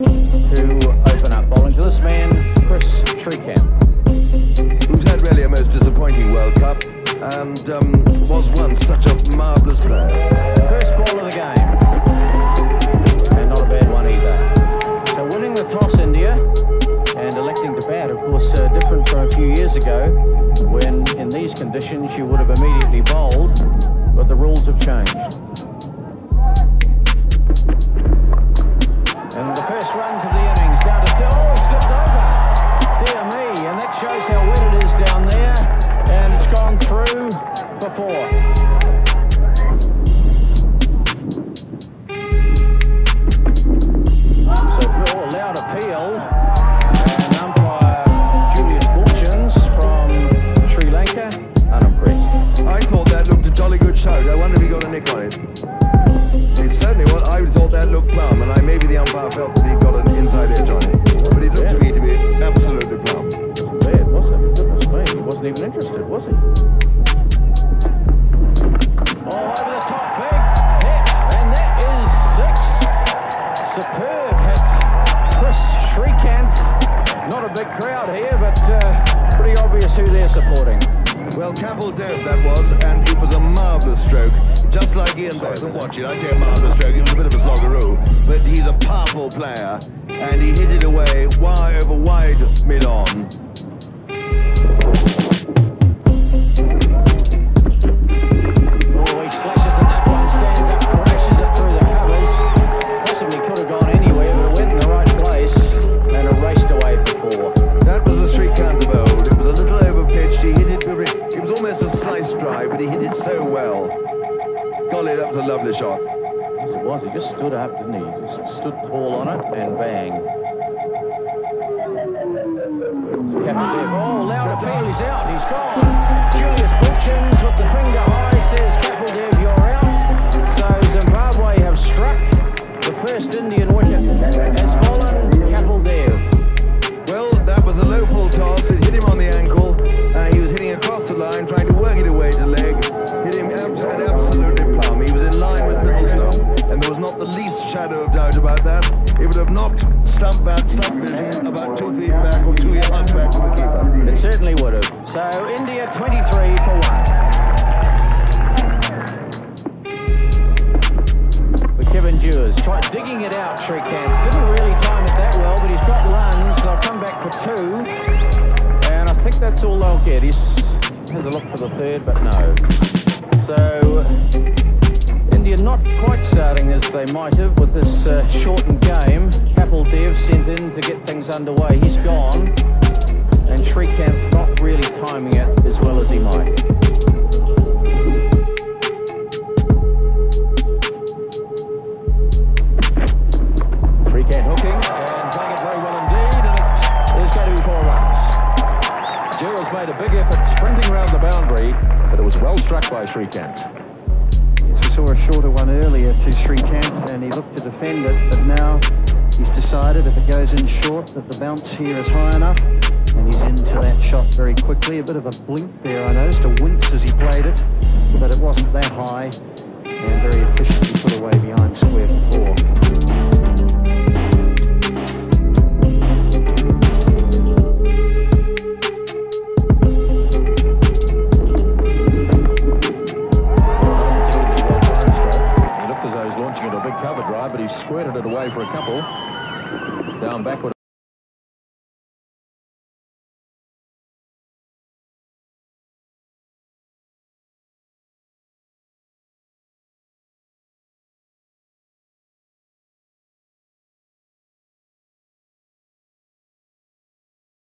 to open up bowling to this man, Kris Srikanth. Who's had really a most disappointing World Cup and um, was once such a marvellous player. First ball of the game. And not a bad one either. So winning the toss, India, and electing to bat, of course, uh, different from a few years ago, when in these conditions you would have immediately bowled, but the rules have changed. That looked plumb, and I maybe the umpire felt that he got an inside edge on it. But it looked to me to be absolutely plumb. Wasn't bad, was it? Goodness me. He wasn't even interested, was he? Oh, over the top, big hit, and that is six. Superb hit. Kris Srikanth. Not a big crowd here, but uh, pretty obvious who they're supporting. Well, Kapil Dev that was, and it was a marvellous stroke. Just like Ian Botham. Watch it, I say a marvellous stroke. It was a bit of a sloggeroo, but he's a powerful player, and he hit it away wide over wide mid-on. He hit it so well. Golly, that was a lovely shot. Yes, it was. He just stood up, didn't he? He just stood tall on it and bang. Kapil Dev. Oh, loud appeal. He's out. He's gone. Stump back, stump vision about two feet back or two yards back from the keeper. It certainly would have. So India 23 for one. For Kevin Duers, digging it out, Srikanth. Didn't really time it that well, but he's got runs. They'll come back for two. And I think that's all they'll get. He has a look for the third, but no. So India not quite starting as they might have to get things underway. He's gone. And Srikanth not really timing it as well as he might. Srikanth hooking and playing it very well indeed, and it is going to be four runs. Duers made a big effort sprinting around the boundary, but it was well struck by Srikanth. Yes, we saw a shorter one earlier to Srikanth and he looked to defend it, but now he's decided if it goes in short that the bounce here is high enough and he's into that shot very quickly. A bit of a blink there, I noticed, a wince as he played it, but it wasn't that high and very efficiently put away behind square four. He looked as though he was launching into a big cover drive, but he squirted it away for a couple. Down backward.